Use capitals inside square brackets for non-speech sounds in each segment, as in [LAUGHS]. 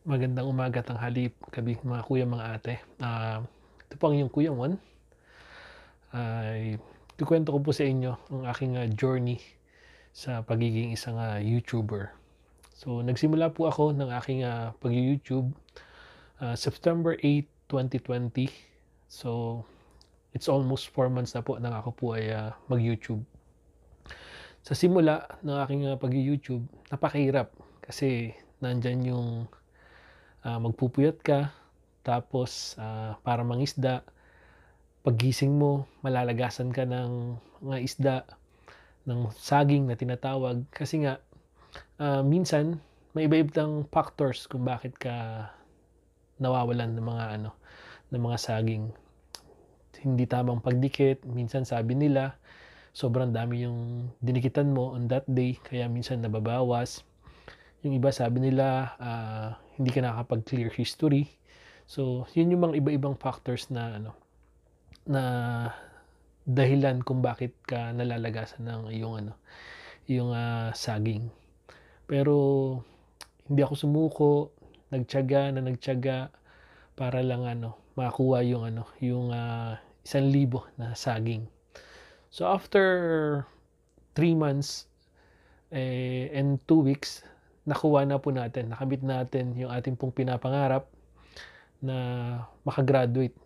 Magandang umaga, tanghali, gabi mga kuya, mga ate. Ah, ito po ang iyong Kuya Mon. Ay ikukuwento ko po sa inyo ang aking, ah, journey sa pagiging isang, ah, YouTuber. So nagsimula po ako ng aking, ah, pagyu-YouTube, ah, September 8, 2020. So it's almost 4 months na po nang ako po ay, ah, mag-YouTube. Sa simula ng aking, ah, pagyu-YouTube napakahirap kasi nandiyan yung, ah, magpupuyat ka tapos, ah, para mangisda, paggising mo malalagasan ka ng mga isda, ng saging na tinatawag kasi nga, ah, minsan may iba-ibang factors kung bakit ka nawawalan ng mga ano, ng mga saging. Hindi tamang pagdikit, minsan sabi nila sobrang dami yung dinikitan mo on that day kaya minsan nababawas. Yung iba sabi nila, ah, hindi ka nakakapag-clear history. So yun yung mga iba-ibang factors na ano, na dahilan kung bakit ka nalalagasan ng iyong ano, iyong, ah, saging. Pero hindi ako sumuko, nagtiyaga na nagtiyaga para lang ano, makakuha yung ano, yung, ah, 1,000 na saging. So after 3 months, eh, and 2 weeks, nakuha na po natin, nakamit natin yung ating pong pinapangarap na maka-graduate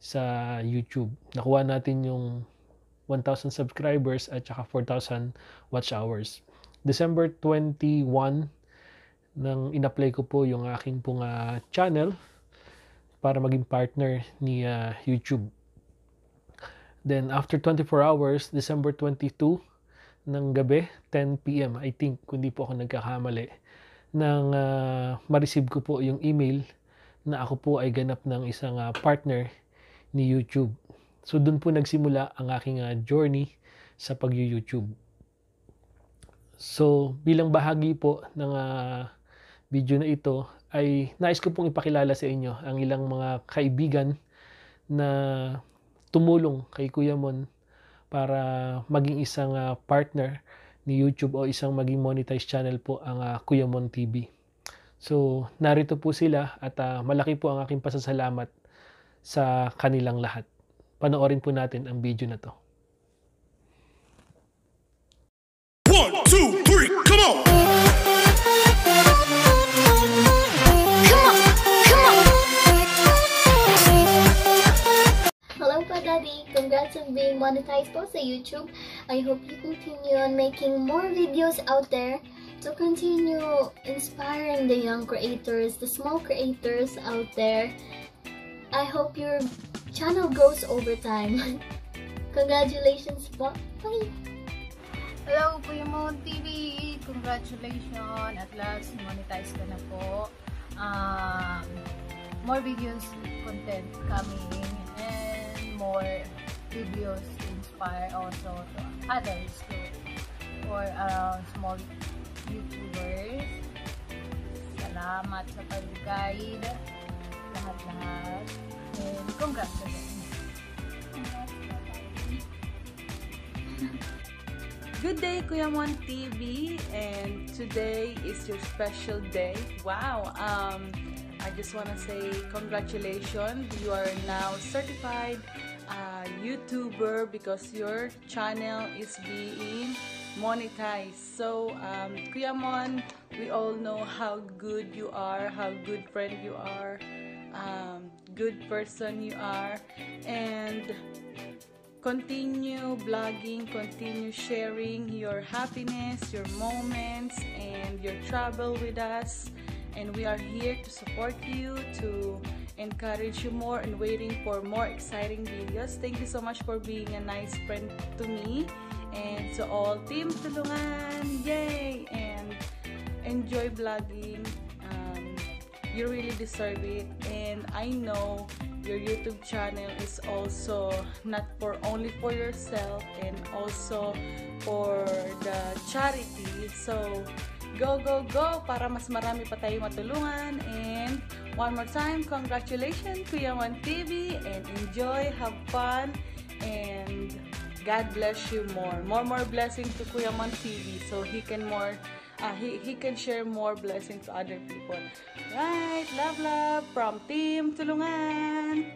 sa YouTube. Nakuha natin yung 1,000 subscribers at saka 4,000 watch hours. December 21 nang in-apply ko po yung aking pong, ah, channel para maging partner ni, ah, YouTube. Then after 24 hours, December 22 ng gabi, 10 PM I think kung di po ako nagkakamali, nang, ah, ma-receive ko po yung email na ako po ay ganap ng isang, ah, partner ni YouTube. So dun po nagsimula ang aking, ah, journey sa pagyu-YouTube. So bilang bahagi po ng, ah, video na ito ay nais ko pong ipakilala sa inyo ang ilang mga kaibigan na tumulong kay Kuya Mon para maging isang, ah, partner ni YouTube o isang maging monetized channel po ang, ah, Kuya Mon TV. So narito po sila at, ah, malaki po ang aking pasasalamat sa kanilang lahat. Panoorin po natin ang video na 'to. One, two, Congrats on being monetized po sa YouTube. I hope you continue on making more videos out there to continue inspiring the young creators, the small creators out there. I hope your channel grows over time. [LAUGHS] Congratulations po. Bye! Hello, Kuya Mon TV! Congratulations! At last, monetize ka na po. Um, more videos, content coming, and more videos inspire also to others to or around small YouTubers. Salamat sa pag-guide. Lahat-lahat. And congrats again. Good day, Kuya Mon TV, and today is your special day. Wow! Um, I just want to say congratulations. You are now certified uh, YouTuber because your channel is being monetized. So, um, Kuya Mon, we all know how good you are, how good friend you are, um, good person you are, and continue blogging, continue sharing your happiness, your moments, and your travel with us. And we are here to support you, to encourage you more, and waiting for more exciting videos. Thank you so much for being a nice friend to me and to all Team Tulungan. Yay! And enjoy vlogging. Um, you really deserve it. And I know your YouTube channel is also not for only for yourself and also for the charity. So, go, go, go para mas marami pa tayong matulungan. And one more time, congratulations Kuya Juan TV and enjoy, have fun, and God bless you more. More, more blessing to Kuya Mon TV so he can more uh, he, he can share more blessings to other people. Right, love, love from Team Tulungan.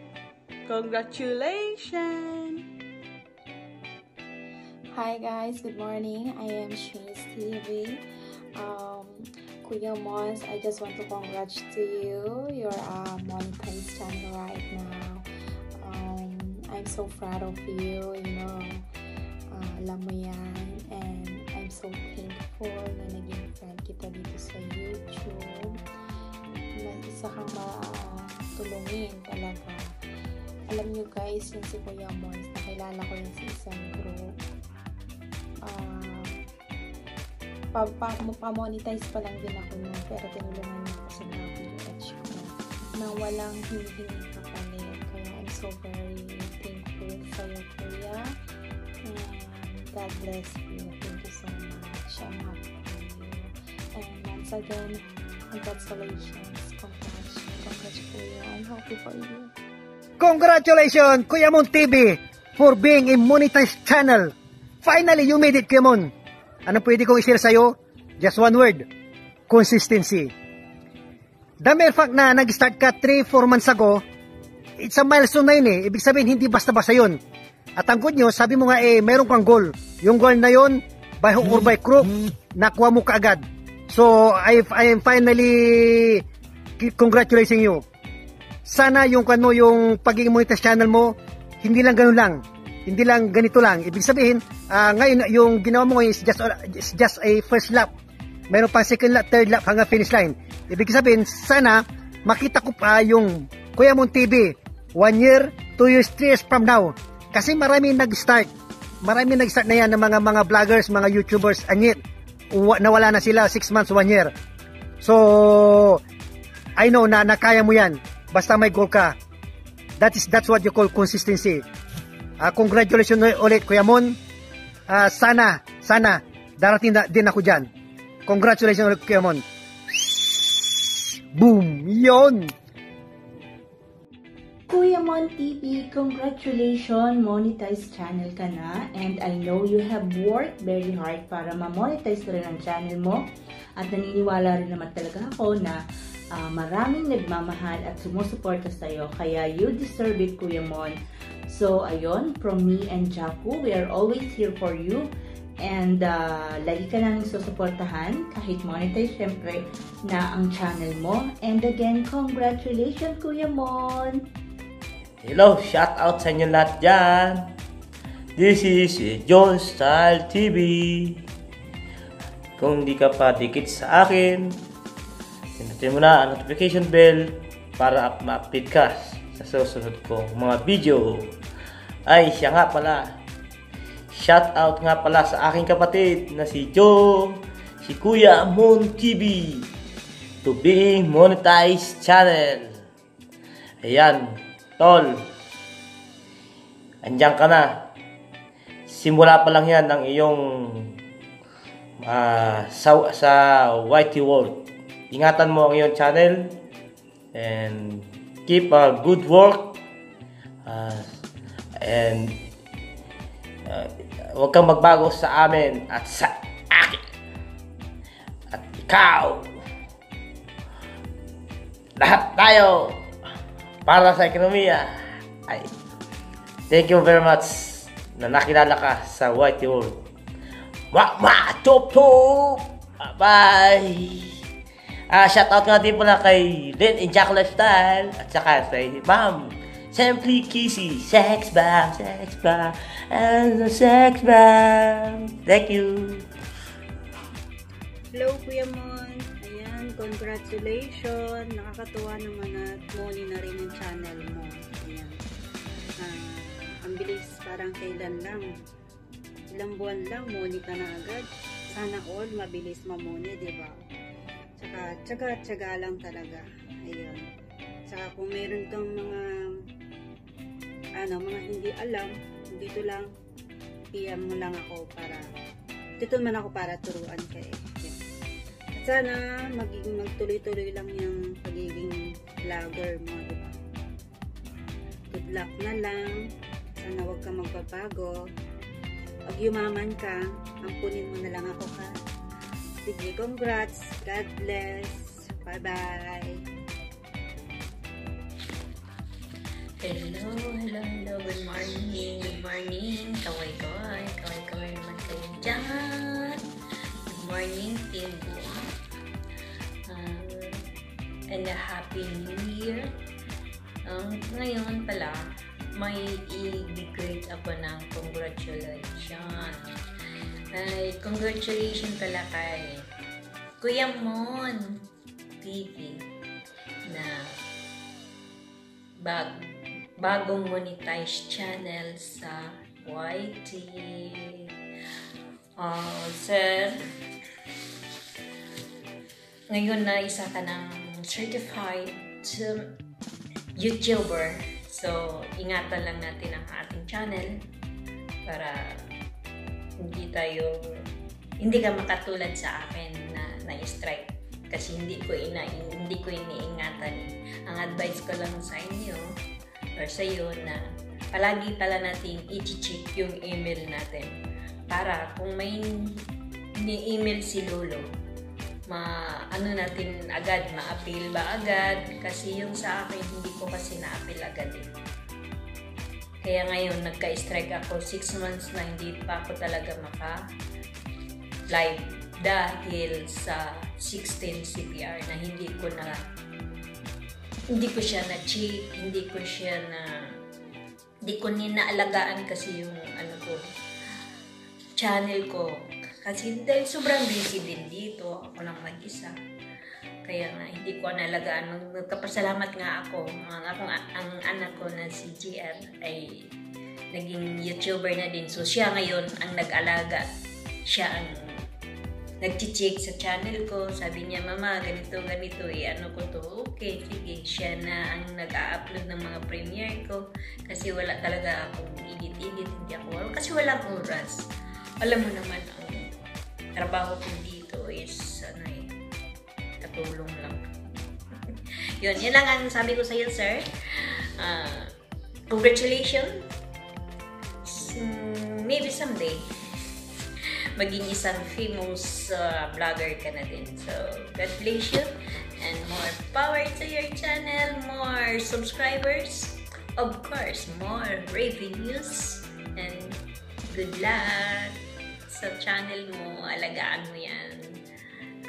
Congratulations! Hi guys, good morning. I am Shanice TV. Um, Kuya Mons, I just want to congratulate you. You're uh, monetized channel right now. Um, I'm so proud of you, you know. Uh, alam. And I'm so thankful na naging friend kita dito sa YouTube. Na isa kang matulungin talaga. Alam nyo guys, yun si Kuya Mons, nakilala ko yun sa isang group um, pa, pa, pa-monetize pa lang din ako nun, pero tinulungan niya ako sa WH ko na walang hindi kapalit. Kaya I'm so very thankful sa iyo, Kuya. And God bless you. Thank you so much. I'm happy for you. And once again, congratulations. Congrats. Congrats, Kuya. I'm happy for you. Congratulations, Kuya Mon TV, for being a monetized channel. Finally, you made it, Kuya Mon. Ano pwede kong i-share sa'yo? Just one word. Consistency. The mere fact na nag-start ka 3-4 months ago, it's a milestone na yun eh. Ibig sabihin, hindi basta-basta yun. At ang good news, sabi mo nga eh, meron kang goal. Yung goal na yun, by hook or by crook, nakuha mo kaagad. So, I, I am finally congratulating you sana yung kano yung pagiging monetize channel mo hindi lang ganun lang hindi lang ganito lang. Ibig sabihin ah, ngayon yung ginawa mo is just, is just a first lap. Meron pang second lap third lap hanggang finish line. Ibig sabihin sana makita ko pa yung Kuya Mon TV one year, two years, three years from now. Kasi marami nag-start. Marami nag-start na yan ng mga mga vloggers, mga youtubers. Wa- nawala na sila 6 months, 1 year. So I know na nakaya mo yan. Basta may goal ka. That is that's what you call consistency. Ah, congratulations ulit Kuya Mon. Ah, sana sana darating na, din ako diyan. Congratulations ulit Kuya Mon. Boom! Yon! Kuya Mon TV, congratulations, monetize channel ka na and I know you have worked very hard para ma-monetize ko rin ang channel mo at naniniwala rin naman talaga ako na ah, maraming nagmamahal at sumusuporta sa iyo kaya you deserve it Kuya Mon. So ayun, from me and Japu, we are always here for you and ah, lagi ka namin susuportahan kahit monetize syempre na ang channel mo and again, congratulations Kuya Mon! Hello, shout out sa inyo lahat dyan. This is John Style TV. Kung hindi ka pa dikit sa akin, pinutin mo na ang notification bell para up- ma-update ka sa susunod kong mga video. Ay, siya nga pala. Shout out nga pala sa aking kapatid na si Joe, si Kuya Moon TV, to being monetized channel. Ayan, tol. Andiyan ka na. Simula pa lang yan ng iyong ah, sa, sa YT World. Ingatan mo ang iyong channel and keep a good work Ah, and ah, huwag kang magbago sa amin at sa akin. At ikaw. Lahat tayo para sa ekonomiya. Ay, thank you very much na nakilala ka sa Whitey World. Wa ma top top. Bye. Ah, shout out nga din pala kay Lynn and Jack Lifestyle at saka kay Ma'am Simply Kissy, Sex Bomb, Sex Bomb, and the Sex Bomb. Thank you. Hello, Kuya Mon. Ayan, congratulations. Nakakatuwa naman at money na rin yung channel mo. Ayan. Ah, ang bilis, parang kailan lang. Ilang buwan lang, money ka na agad. Sana all, mabilis mamoni, di ba? Tsaka, tsaga, tsaga lang talaga. Ayun. Tsaka kung meron kang mga, ano, mga hindi alam, dito lang, PM mo lang ako para, dito man ako para turuan ka eh. At sana maging magtuloy-tuloy lang yung pagiging vlogger mo, di ba? Good luck na lang. Sana huwag ka magbabago. Pag yumaman ka, ampunin mo na lang ako ka. Sige, congrats. God bless. Bye-bye. Hello, hello, hello. Good morning, good morning. Kaway-kaway, kaway-kaway naman kayo dyan. Good morning, Team Buha. Um, and a happy new year. Um, ngayon pala, may i-great ako ng congratulations. Ay, congratulations pala kay Kuya Mon TV na bag bagong monetized channel sa YT. Uh, sir, ngayon na isa ka ng certified YouTuber. So, ingatan lang natin ang ating channel para hindi tayo hindi ka makatulad sa akin na na-strike kasi hindi ko ina hindi ko iniingatan. Ang advice ko lang sa inyo or sa iyo na palagi pala nating i-check yung email natin para kung may ni-email si Lolo ma ano natin agad ma-appeal ba agad kasi yung sa akin hindi ko kasi na-appeal agad eh. Kaya ngayon nagka-strike ako. 6 months na hindi pa ako talaga maka live dahil sa 16 CPR na hindi ko na hindi ko siya na check, hindi ko siya na hindi ko ninaalagaan kasi yung ano ko channel ko. Kasi dahil sobrang busy din dito ako lang mag-isa kaya nga hindi ko nalagaan nagkapasalamat nga ako ang, akong, ang anak ko na si GR ay naging YouTuber na din so siya ngayon ang nag-alaga siya ang nag-check sa channel ko. Sabi niya, Mama, ganito, ganito. Eh, ano ko to? Okay, sige. Siya na ang nag-a-upload ng mga premiere ko. Kasi wala talaga akong edit-edit. Hindi ako, kasi walang oras. Alam mo naman, ang trabaho ko dito is, ano eh, katulong lang. [LAUGHS] yun, yun lang ang sabi ko sa iyo, sir. Uh, congratulations. Maybe someday maging isang famous uh, vlogger ka na din. So, God bless you and more power to your channel, more subscribers, of course, more revenues, and good luck sa channel mo. Alagaan mo yan.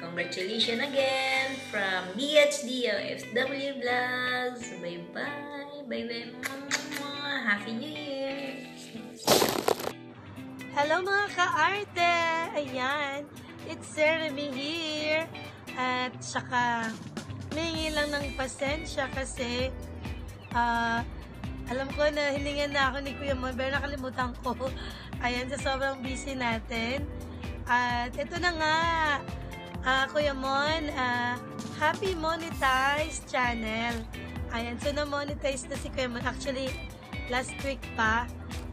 Congratulations again from DHD OFW Vlogs. Bye-bye. Bye-bye. Happy New Year. Hello mga ka-arte! Ayan, it's Jeremy here. At saka, mingi lang ng pasensya kasi uh, alam ko na hilingan na ako ni Kuya Mon, pero nakalimutan ko. Ayan, sa sobrang busy natin. At ito na nga, uh, Kuya Mon, uh, Happy Monetize Channel. Ayan, so na-monetize na si Kuya Mon. Actually, last week pa.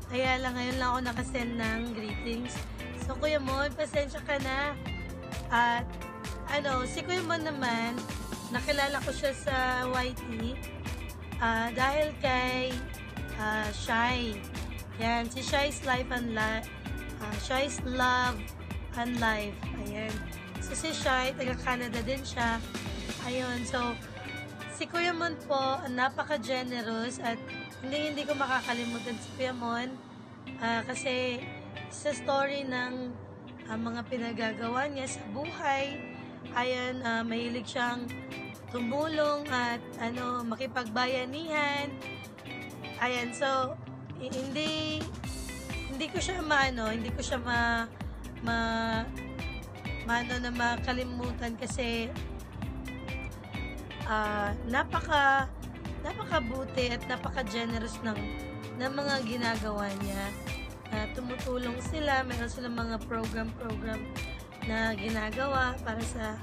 Kaya lang ngayon lang ako nakasend ng greetings. So, Kuya Mon, pasensya ka na. At, ano, si Kuya Mon naman, nakilala ko siya sa YT uh, dahil kay uh, Shy. Yan, si Shy's Life and Life. Uh, Shy's Love and Life. Ayan. Si Shy, taga-Canada din siya. Ayun, so, si Kuya Mon po, napaka-generous at hindi hindi ko makakalimutan si Kuya Mon uh, kasi sa story ng uh, mga pinagagawa niya sa buhay ayan uh, mahilig siyang tumulong at ano makipagbayanihan ayan so hindi hindi ko siya maano hindi ko siya ma ma maano na makalimutan kasi uh, napaka napakabuti at napaka-generous ng, ng mga ginagawa niya. Uh, tumutulong sila, meron silang mga program-program na ginagawa para sa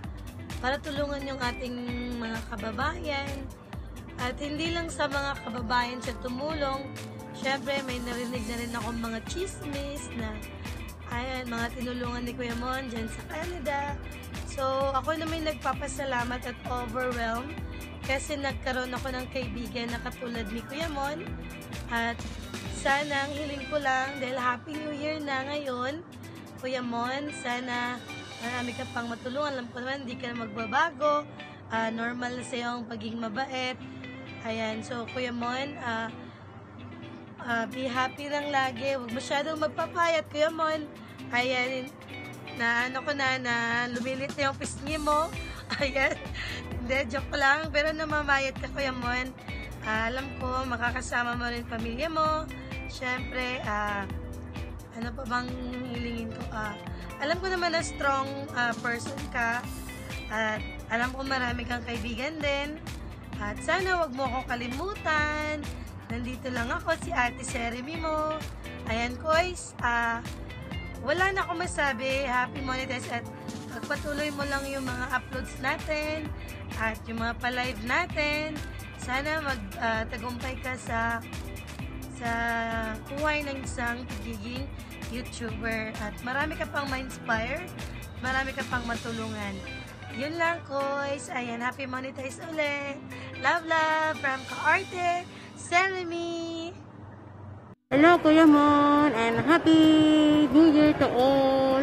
para tulungan yung ating mga kababayan. At hindi lang sa mga kababayan siya tumulong, syempre may narinig na rin ako mga chismis na ayan, mga tinulungan ni Kuya Mon dyan sa Canada. So, ako na may nagpapasalamat at overwhelmed kasi nagkaroon ako ng kaibigan na katulad ni Kuya Mon. At sana ang hiling ko lang dahil Happy New Year na ngayon. Kuya Mon, sana marami ka pang matulungan. Alam ko naman, hindi ka magbabago. Ah, normal na sa'yo ang pagiging mabait. Ayan, so Kuya Mon, ah, ah, be happy lang lagi. Huwag masyadong magpapayat, Kuya Mon. Ayan, na ano ko na, na lumilit na yung pisngi mo. [LAUGHS] Ayan, hindi, joke lang. Pero namamayat ka, Kuya Mon. Ah, alam ko, makakasama mo rin pamilya mo. Siyempre, ah, ano pa bang hilingin ko? Ah, alam ko naman na strong ah, person ka. At alam ko marami kang kaibigan din. At sana wag mo ako kalimutan. Nandito lang ako, si Ate Jeremy mo. Ayan, guys. Ah, wala na ako masabi. Happy monetize at pagpatuloy mo lang yung mga uploads natin at yung mga pa-live natin. Sana magtagumpay ka sa sa kuhay ng isang pagiging YouTuber at marami ka pang ma-inspire, marami ka pang matulungan. Yun lang, guys. Ayan, happy monetize ulit. Love, love from Kaarte, Selmy. Hello Kuya Mon and Happy New Year to all.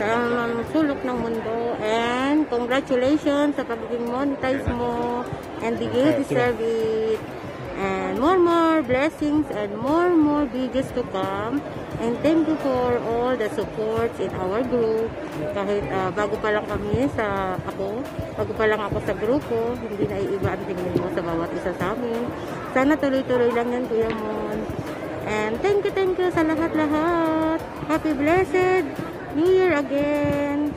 Sa um, sulok ng mundo and congratulations sa pagiging monetize mo and you. deserve it. And more more blessings and more more videos to come. And thank you for all the supports in our group. Kahit uh, bago pa lang kami sa ako bago pa lang ako sa grupo hindi na iiba ang tingin mo sa bawat isa sa amin. Sana tuloy-tuloy lang yan Kuya Mon And thank you, thank you sa lahat-lahat. Happy blessed New Year again.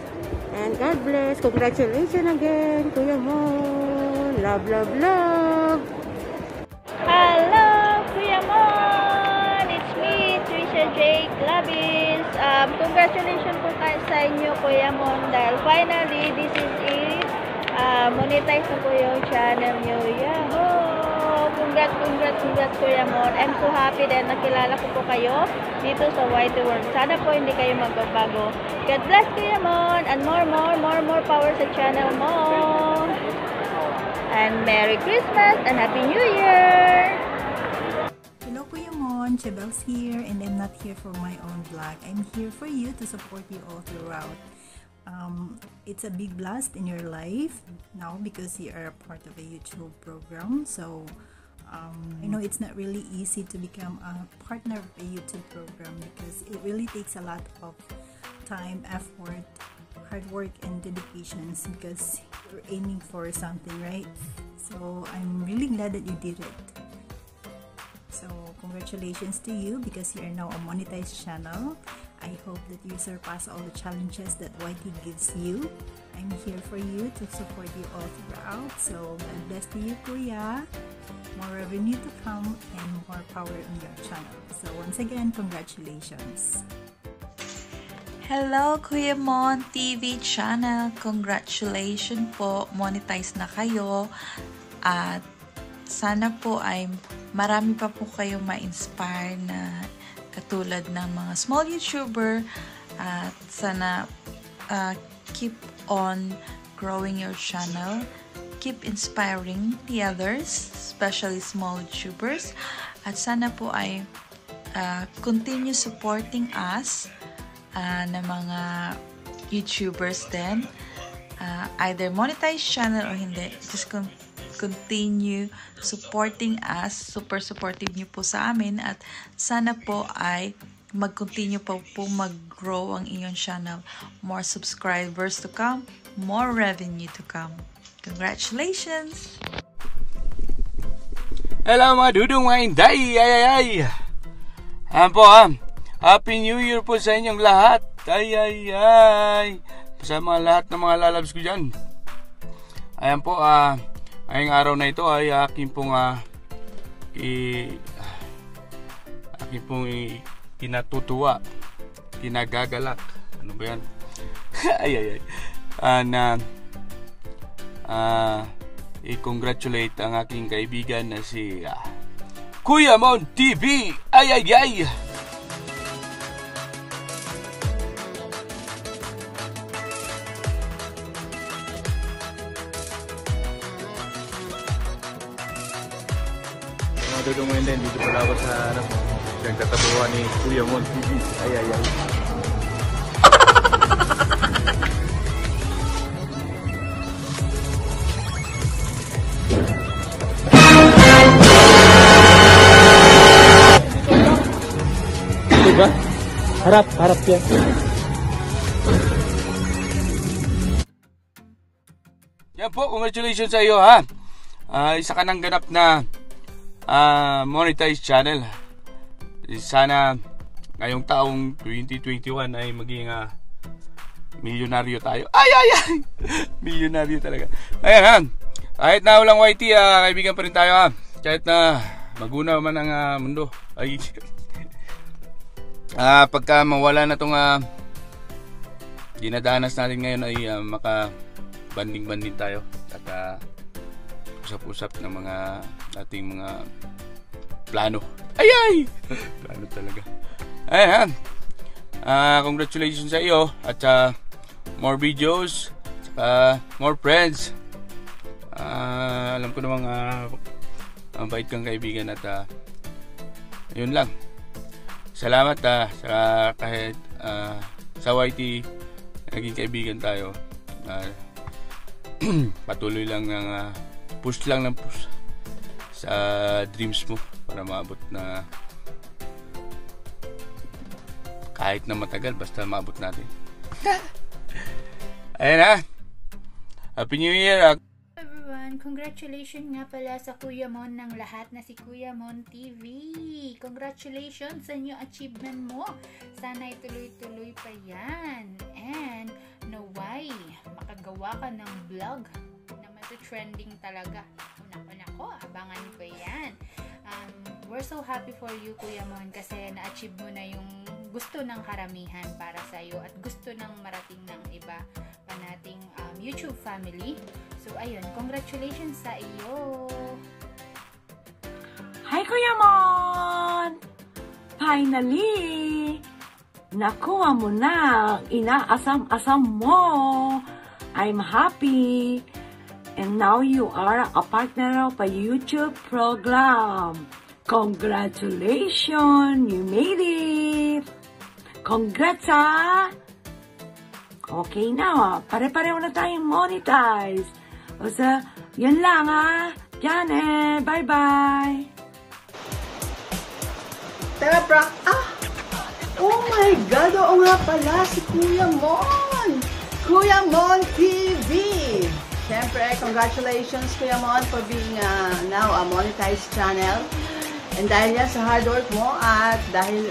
And God bless. Congratulations again, Kuya Mo. Love, love, love. Hello, Kuya Mon! It's me, Trisha J. Clavis. Um, congratulations po tayo sa inyo, Kuya Mon, dahil finally, this is it. Uh, monetize na po yung channel nyo. Yahoo! Congrats, congrats, congrats, Kuya Mon. I'm so happy dahil nakilala ko po kayo dito sa White World. Sana po hindi kayo magbabago. God bless, Kuya Mon! And more, more, more, more power sa channel mo! And Merry Christmas and Happy New Year! Hello Kuya Mon, Chebels here and I'm not here for my own vlog. I'm here for you to support you all throughout. Um, it's a big blast in your life now because you are a part of a YouTube program. So um, I know it's not really easy to become a partner of a YouTube program because it really takes a lot of time, effort, hard work, and dedications because you're aiming for something, right? So I'm really glad that you did it. So congratulations to you because you are now a monetized channel. I hope that you surpass all the challenges that YT gives you. I'm here for you to support you all throughout. So God bless to you, Kuya. More revenue to come and more power on your channel. So once again, congratulations. Hello, Kuya Mon TV channel. Congratulations po. Monetize na kayo. At sana po ay marami pa po kayong ma-inspire na katulad ng mga small YouTuber. At sana uh, keep on growing your channel. Keep inspiring the others, especially small YouTubers. At sana po ay uh, continue supporting us uh, na mga YouTubers din. Uh, either monetize channel or hindi. Just con- continue supporting us. Super supportive niyo po sa amin at sana po ay mag-continue pa po mag-grow ang inyong channel. More subscribers to come, more revenue to come. Congratulations! Hello mga dudong mga inday! Ay ay ay! Ayan po ha. Happy New Year po sa inyong lahat. Ay ay ay! Sa mga lahat ng mga lalabs ko dyan. Ayan po ah. Uh, ngayong araw na ito ay aking pong uh, i, aking pong i, kinatutuwa, kinagagalak. Ano ba yan? [LAUGHS] ay, ay, ay. Uh, na uh, i-congratulate ang aking kaibigan na si uh, Kuya Mon TV. Ay, ay, ay. Ngayon din, dito pala ako sa nagtatabuhan ni Kuya Mon TV. Ay, ay, ay. Harap, harap yan. Yan po, congratulations sa iyo ha. Ah, isa ka nang ganap na ah, monetized channel. Sana ngayong taong 2021 ay maging ah, milyonaryo tayo. Ay, ay, ay! [LAUGHS] milyonaryo talaga. Ayan ha. Kahit na walang YT, ah, kaibigan pa rin tayo ha. Kahit na maguna man ang ah, mundo. Ay, [LAUGHS] ah pagka mawala na tong ah, dinadanas natin ngayon ay ah, maka banding-banding tayo at ah, usap-usap ng mga ating mga plano. Ay ay! [LAUGHS] plano talaga. Ayan. Ah, congratulations sa iyo at ah, more videos, saka more friends. Ah, alam ko namang ah, ang bait kang kaibigan at ah, yun lang. Salamat ah, sa kahit ah, sa YT naging kaibigan tayo. Ah, [CLEARS THROAT] patuloy lang ng ah, push lang ng push sa dreams mo para maabot na kahit na matagal basta maabot natin. [LAUGHS] Ayan na. Happy New Year. Everyone! Congratulations nga pala sa Kuya Mon ng lahat na si Kuya Mon TV. Congratulations sa new achievement mo. Sana ituloy-tuloy pa yan. And naway, makagawa ka ng vlog na trending talaga. Una ko abangan ko yan. Um, we're so happy for you, Kuya Mon, kasi na-achieve mo na yung gusto ng karamihan para sa iyo at gusto ng marating ng iba pa nating um, YouTube family. So, ayun, congratulations sa iyo! Hi, Kuya Mon! Finally! Nakuha mo na ang inaasam-asam mo! I'm happy! And now you are a partner of a YouTube program. Congratulations! You made it! Congrats, ha! Okay na, pare-pareho na tayong monetize. O sa, yan lang, ha? Janet, bye-bye! Tara, Frank. Ah! Oh my God! Oo nga pala, si Kuya Mon! Kuya Mon TV! Siyempre, congratulations Kuya Mon for being uh, now a monetized channel. And dahil yan sa hard work mo at dahil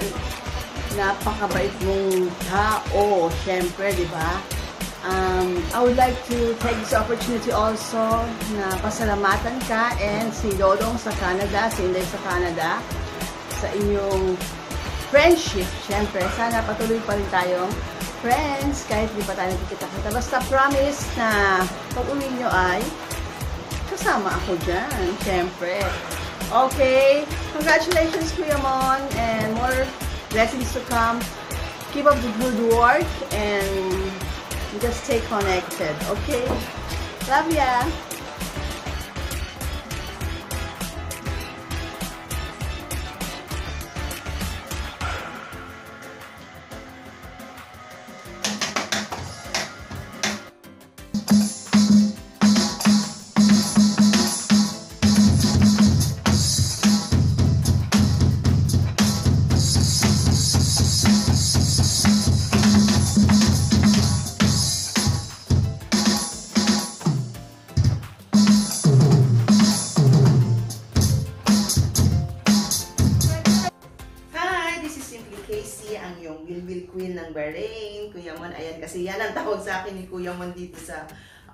napakabait mong tao, siyempre, di ba? Um, I would like to take this opportunity also na pasalamatan ka and si Dodong sa Canada, si Inday sa Canada, sa inyong friendship. Siyempre, sana patuloy pa rin tayong friends kahit di pa tayo nagkikita-kita. Basta promise na pag uwi nyo ay kasama ako dyan. Siyempre. Okay. Congratulations, Kuya Mon. And more blessings to come. Keep up the good work and just stay connected. Okay? Love ya.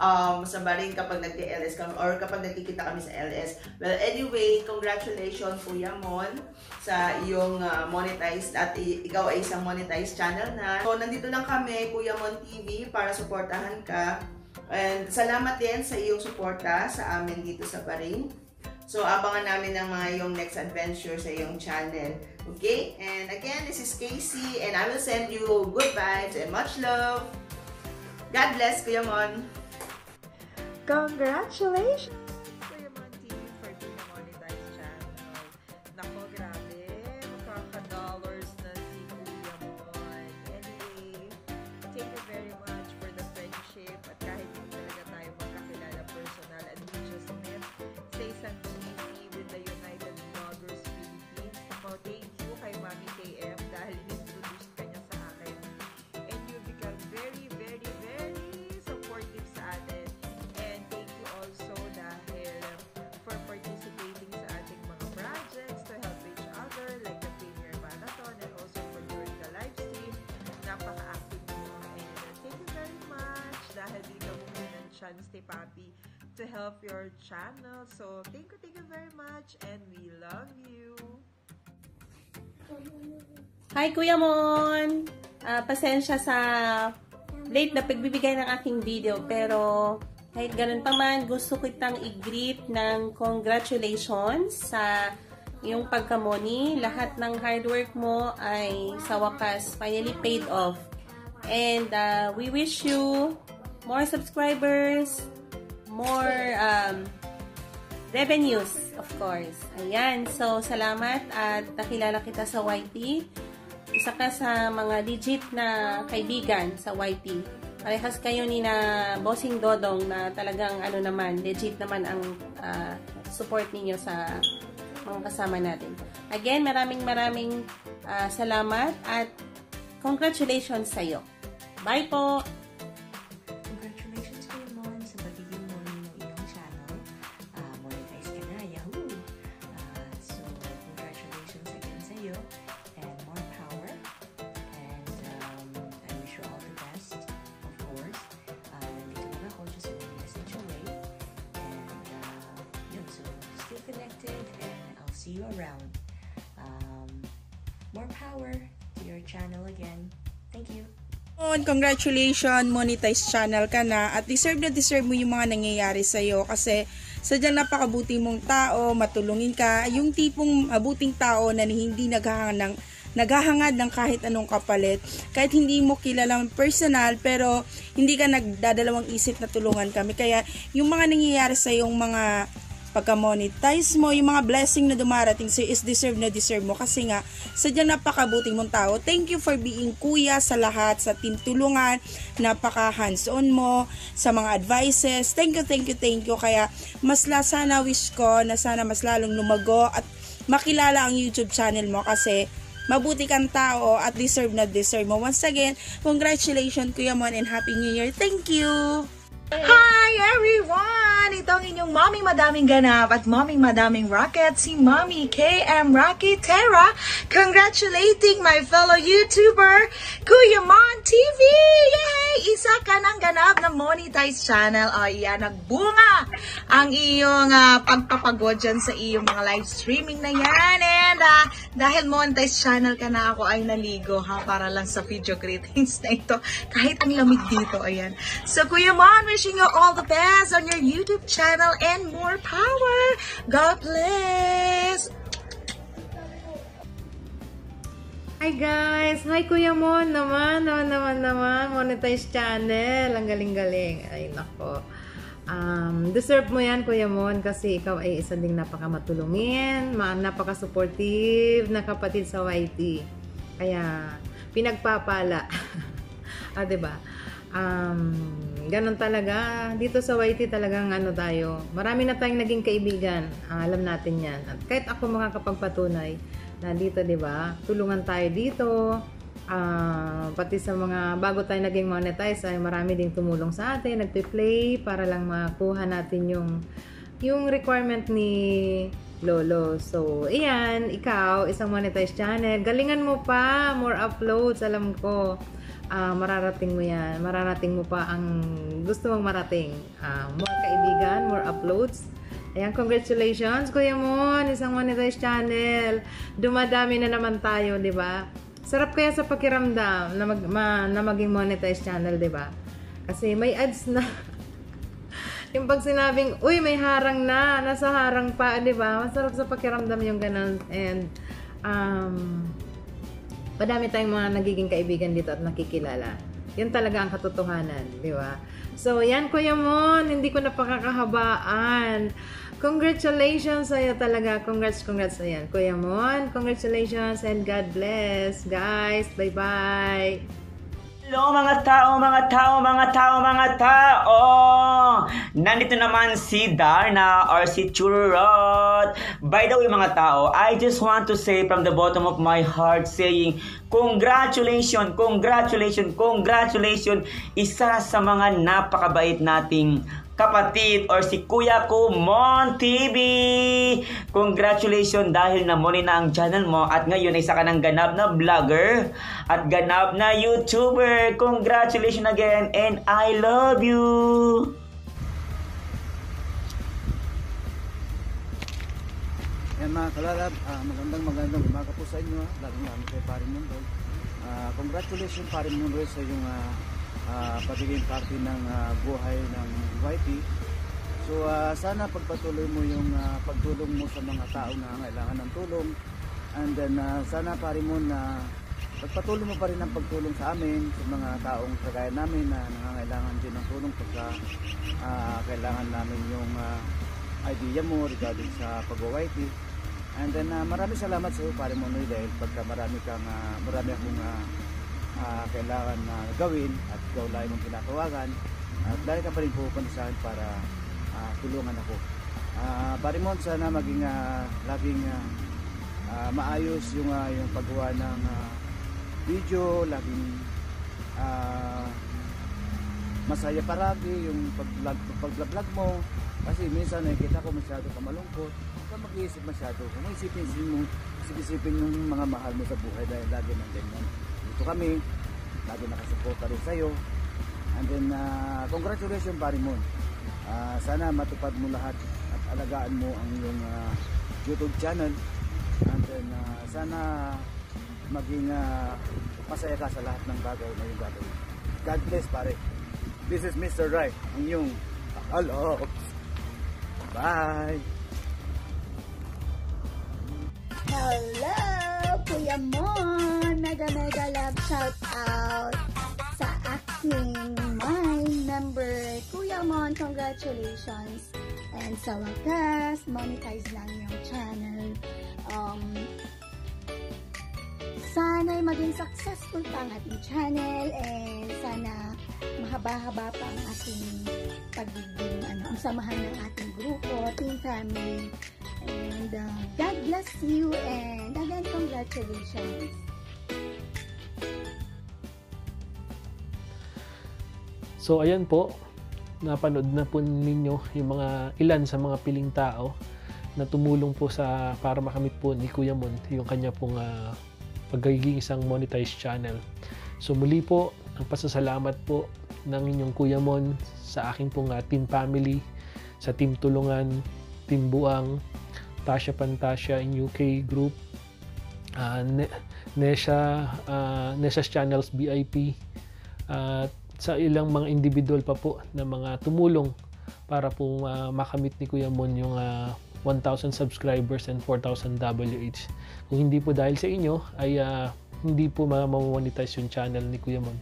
Um, sa Bahrain kapag nagki-LS kami or kapag nagkikita kami sa LS. Well, anyway, congratulations Kuya Mon sa iyong uh, monetized at ikaw ay isang monetized channel na. So, nandito lang kami, Kuya Mon TV, para suportahan ka. And salamat din sa iyong suporta sa amin dito sa Bahrain. So, abangan namin ang mga yung next adventure sa iyong channel. Okay? And again, this is Casey and I will send you good vibes and much love. God bless, Kuya Mon. Congratulations! Help your channel. So, thank you, thank you very much and we love you. Hi Kuya Mon! Ah, pasensya sa late na pagbibigay ng aking video pero kahit ganun pa man, gusto kitang i-greet ng congratulations sa yung pagkamoni. Lahat ng hard work mo ay sa wakas finally paid off. And uh, we wish you more subscribers, more um, revenues, of course. Ayan. So, salamat at nakilala kita sa YT. Isa ka sa mga legit na kaibigan sa YT. Parehas kayo ni na Bossing Dodong na talagang ano naman, legit naman ang uh, support ninyo sa mga kasama natin. Again, maraming maraming uh, salamat at congratulations sa iyo. Bye po! You around. Um, more power to your channel again. Thank you. On, congratulations, monetize channel ka na at deserve na deserve mo yung mga nangyayari sa'yo kasi sadyang napakabuti mong tao, matulungin ka, yung tipong mabuting tao na hindi naghahangad ng, naghahangad ng kahit anong kapalit, kahit hindi mo kilalang personal pero hindi ka nagdadalawang isip na tulungan kami. Kaya yung mga nangyayari sa yung mga pagka-monetize mo, yung mga blessing na dumarating sa'yo is deserve na deserve mo kasi nga, sadyang napakabuting mong tao. Thank you for being kuya sa lahat, sa team tulungan, napaka hands-on mo, sa mga advices. Thank you, thank you, thank you. Kaya, mas la sana wish ko na sana mas lalong lumago at makilala ang YouTube channel mo kasi mabuti kang tao at deserve na deserve mo. Once again, congratulations Kuya Mon and Happy New Year. Thank you! Hi everyone! Ito ang inyong Mommy Madaming Ganap at Mommy Madaming Rocket, si Mommy KM Rocky Terra, congratulating my fellow YouTuber, Kuya Mon TV! Yay! Isa ka ng ganap na monetized channel. O yan, nagbunga ang iyong uh, pagpapagod dyan sa iyong mga live streaming na yan. And uh, dahil monetized channel ka na ako ay naligo ha, para lang sa video greetings na ito. Kahit ang lamig dito, ayan. So Kuya Mon, wishing you all the best on your YouTube channel and more power. God bless. Hi guys! Hi Kuya Mon naman, naman, naman, naman. Monetize channel. Ang galing-galing. Ay, nako. Um, deserve mo yan, Kuya Mon, kasi ikaw ay isa ding napakamatulungin, napaka-supportive na kapatid sa YT. Kaya, pinagpapala. [LAUGHS] ah, ba? Um, ganun talaga. Dito sa YT talagang ano tayo. Marami na tayong naging kaibigan. Ah, alam natin 'yan. At kahit ako makakapagpatunay na dito, 'di ba? Tulungan tayo dito. Ah, pati sa mga bago tayo naging monetize ay marami ding tumulong sa atin, nagpe-play para lang makuha natin yung yung requirement ni Lolo. So, iyan, ikaw, isang monetized channel. Galingan mo pa, more uploads, alam ko. Uh, mararating mo yan. Mararating mo pa ang gusto mong marating. Uh, more kaibigan, more uploads. Ayan, congratulations, Kuya Mon, isang monetized channel. Dumadami na naman tayo, di ba? Sarap kaya sa pakiramdam na, mag, ma, na maging monetized channel, di ba? Kasi may ads na. [LAUGHS] yung pag sinabing, uy, may harang na, nasa harang pa, di ba? Masarap sa pakiramdam yung ganun. And, um, madami tayong mga nagiging kaibigan dito at nakikilala. Yan talaga ang katotohanan, di ba? So, yan, Kuya Mon, hindi ko na pakakahabaan. Congratulations sa'yo talaga. Congrats, congrats sa yan. Kuya Mon, congratulations and God bless. Guys, bye-bye. Hello mga tao, mga tao, mga tao, mga tao! Nandito naman si Darna or si Churot. By the way mga tao, I just want to say from the bottom of my heart saying congratulations, congratulations, congratulations isa sa mga napakabait nating kapatid or si kuya ko Mon TV. Congratulations dahil namuli na ang channel mo at ngayon isa ka ng ganap na vlogger at ganap na YouTuber. Congratulations again and I love you. Yan mga kalalab, uh, magandang magandang umaga po sa inyo. Ah, lalo namin kay Parin Mundo. Uh, congratulations Parin Mundo sa iyong uh, ah, pagiging parte ng ah, buhay ng YT. So ah, sana pagpatuloy mo yung ah, pagtulong mo sa mga tao na kailangan ng tulong. And then ah, sana Parin mo na pagpatuloy mo pa rin ang pagtulong sa amin, sa mga taong kagaya namin na nangangailangan din ng tulong pagka ah, kailangan namin yung ah, idea mo regarding sa pag-YT. And then uh, maraming salamat sa iyo pare Monoy dahil pagka marami kang ah, marami akong ah, ah, kailangan na gawin at ikaw lang mong tinatawagan. At lagi ka pa rin pupunta sa akin para ah, tulungan ako. Ah, pare Mon, sana maging ah, laging ah, ah, maayos yung ah, yung paggawa ng ah, video, laging ah, masaya paragi yung pag-vlog, pag-vlog mo. Kasi minsan nakikita ko masyado ka malungkot ka mag-iisip masyado. Kung isipin mo isipin yung mga mahal mo sa buhay dahil lagi nang ganyan dito kami lagi nakasuporta rin sa'yo and then uh, congratulations pare mo Ah, sana matupad mo lahat at alagaan mo ang iyong ah, youtube channel and then ah, sana maging ah, masaya ka sa lahat ng bagay na yung gagawin God bless pare This is Mr. Right, ang iyong Alops. Bye! Hello, Kuya Mon! Mega mega love shout out sa aking my member. Kuya Mon, congratulations! And sa wakas, monetize lang yung channel. Um, sana'y maging successful pa ang ating channel and sana mahaba-haba pa ang ating pagiging ano, ang samahan ng ating grupo, team family. And uh, God bless you and again, congratulations. So ayan po, napanood na po ninyo yung mga ilan sa mga piling tao na tumulong po sa para makamit po ni Kuya Mon yung kanya pong uh, pagiging isang monetized channel. So muli po, ang pasasalamat po ng inyong Kuya Mon sa aking pong uh, team family, sa team Tulungan, team Buang, Tasha Pantasya in UK group, uh, ne- Nesha, uh, Nesha's Channels BIP, at uh, sa ilang mga individual pa po na mga tumulong para po uh, makamit ni Kuya Mon yung uh, 1,000 subscribers and 4,000 WH. Kung hindi po dahil sa inyo, ay uh, hindi po ma-monetize yung channel ni Kuya Mon.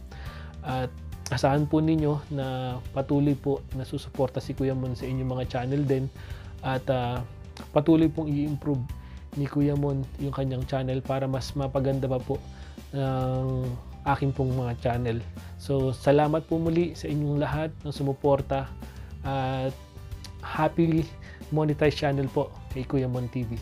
At asahan po ninyo na patuloy po na susuporta si Kuya Mon sa inyong mga channel din at uh, patuloy pong i-improve ni Kuya Mon yung kanyang channel para mas mapaganda pa po ng aking pong mga channel. So, salamat po muli sa inyong lahat ng sumuporta at happy monetize channel po kay Kuya Mon TV.